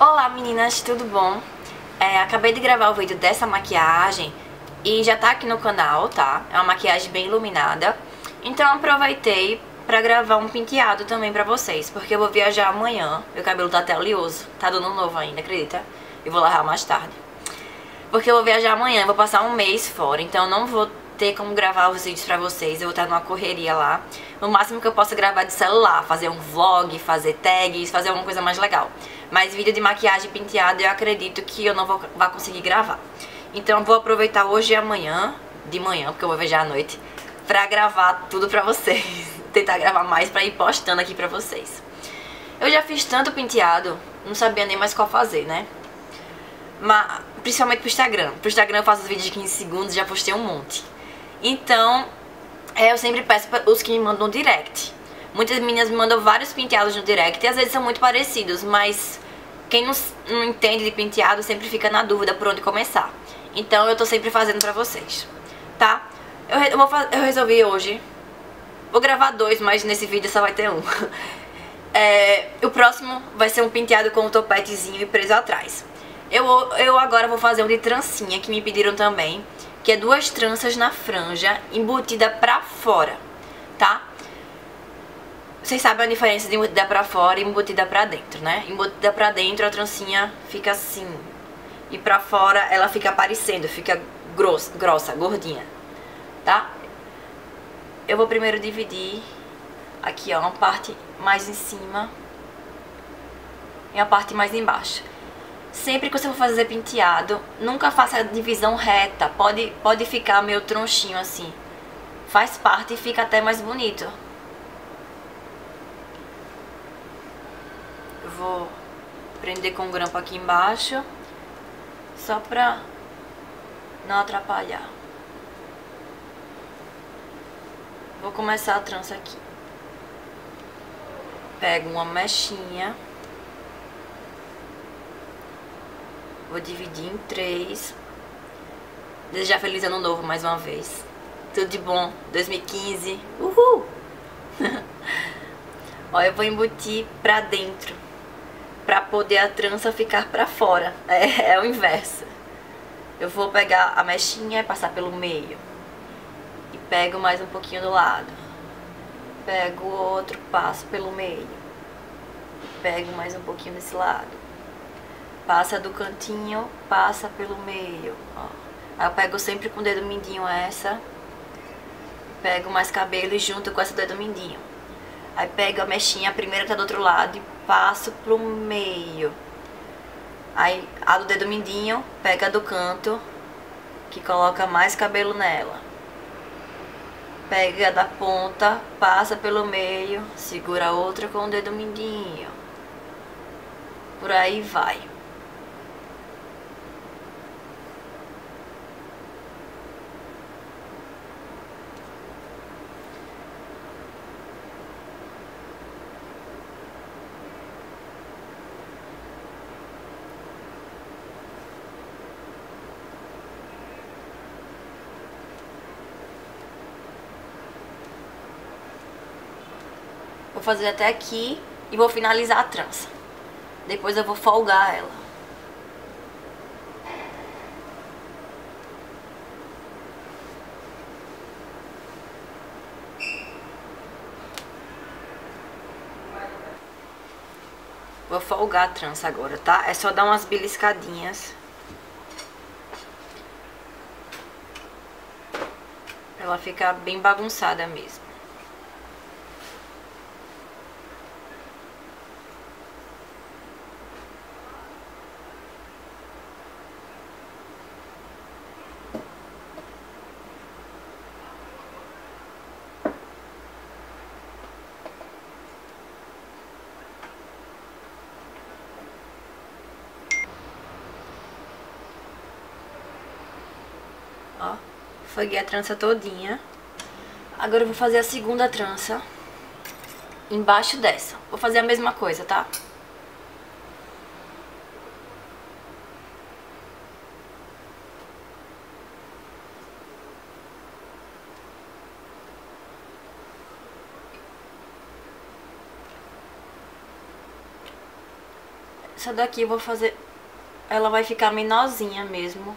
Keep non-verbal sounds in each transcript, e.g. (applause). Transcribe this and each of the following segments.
Olá meninas, tudo bom? É, acabei de gravar o vídeo dessa maquiagem e já tá aqui no canal, tá? É uma maquiagem bem iluminada. Então aproveitei pra gravar um penteado também pra vocês, porque eu vou viajar amanhã. Meu cabelo tá até oleoso, tá dando novo ainda, acredita? E vou lavar mais tarde. Porque eu vou viajar amanhã, vou passar um mês fora, então não vou ter como gravar os vídeos pra vocês, eu vou estar numa correria lá. No máximo que eu posso gravar de celular, fazer um vlog, fazer tags, fazer alguma coisa mais legal. Mas vídeo de maquiagem penteada eu acredito que eu não vou, vou conseguir gravar. Então vou aproveitar hoje e amanhã, de manhã, porque eu vou viajar à noite, pra gravar tudo pra vocês. (laughs) Tentar gravar mais pra ir postando aqui pra vocês. Eu já fiz tanto penteado, não sabia nem mais qual fazer, né? Mas, principalmente pro Instagram. Pro Instagram eu faço os vídeos de 15 segundos, já postei um monte. Então, é, eu sempre peço os que me mandam no direct. Muitas meninas me mandam vários penteados no direct e às vezes são muito parecidos, mas quem não, não entende de penteado sempre fica na dúvida por onde começar. Então eu tô sempre fazendo pra vocês, tá? Eu, eu, vou, eu resolvi hoje, vou gravar dois, mas nesse vídeo só vai ter um. (laughs) É, o próximo vai ser um penteado com um topetezinho e preso atrás. Eu, eu agora vou fazer um de trancinha, que me pediram também, que é duas tranças na franja, embutida pra fora, tá? Vocês sabem a diferença de embutida pra fora e embutida pra dentro, né? Embutida pra dentro a trancinha fica assim. E pra fora ela fica aparecendo, fica grossa, grossa gordinha. Tá? Eu vou primeiro dividir aqui, ó, uma parte mais em cima e a parte mais embaixo. Sempre que você for fazer penteado, nunca faça a divisão reta. Pode, pode ficar meio tronchinho assim. Faz parte e fica até mais bonito. vou prender com grampo aqui embaixo, só pra não atrapalhar. Vou começar a trança aqui. Pego uma mechinha. Vou dividir em três. Desejar feliz ano novo mais uma vez. Tudo de bom. 2015. Uhul! (laughs) Ó, eu vou embutir pra dentro para poder a trança ficar para fora. É, é o inverso. Eu vou pegar a mechinha e passar pelo meio. E pego mais um pouquinho do lado. Pego outro, passo pelo meio. Pego mais um pouquinho desse lado. Passa do cantinho, passa pelo meio. Ó. Eu pego sempre com o dedo mindinho essa. Pego mais cabelo e junto com esse dedo mindinho. Aí pego a mechinha, a primeira que tá do outro lado e passo pro meio. Aí a do dedo mindinho, pega do canto, que coloca mais cabelo nela. Pega da ponta, passa pelo meio, segura a outra com o dedo mindinho. Por aí vai. Vou fazer até aqui e vou finalizar a trança. Depois eu vou folgar ela. Vou folgar a trança agora, tá? É só dar umas beliscadinhas. Ela ficar bem bagunçada mesmo. Ó, foguei a trança todinha. Agora eu vou fazer a segunda trança embaixo dessa. Vou fazer a mesma coisa, tá? Essa daqui eu vou fazer... Ela vai ficar menorzinha mesmo.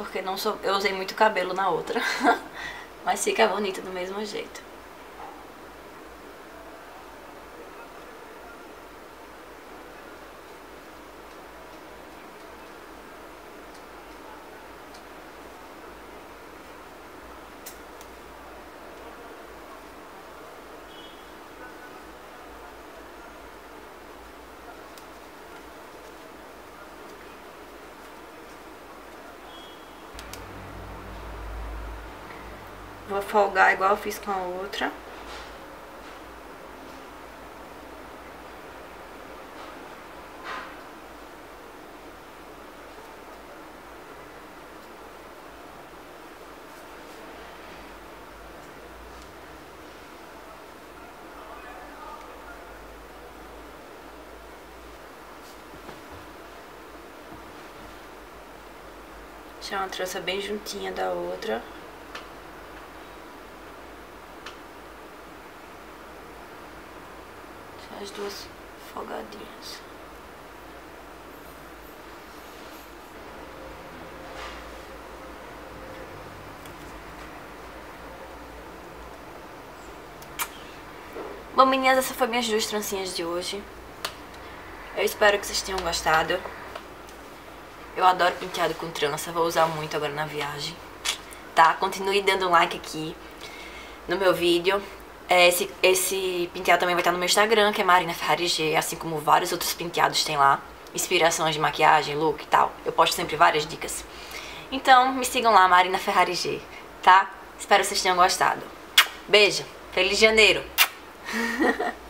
Porque não sou... eu usei muito cabelo na outra. (laughs) Mas fica bonita do mesmo jeito. Vou folgar igual eu fiz com a outra. Deixar uma trança bem juntinha da outra. As duas folgadinhas. Bom, meninas, essa foi minhas duas trancinhas de hoje. Eu espero que vocês tenham gostado. Eu adoro penteado com trança, vou usar muito agora na viagem. Tá? Continue dando like aqui no meu vídeo. É, esse, esse penteado também vai estar no meu Instagram, que é Marina Ferrari G, assim como vários outros penteados tem lá. Inspirações de maquiagem, look e tal. Eu posto sempre várias dicas. Então, me sigam lá, Marina Ferrari G, tá? Espero que vocês tenham gostado. Beijo, feliz janeiro! (laughs)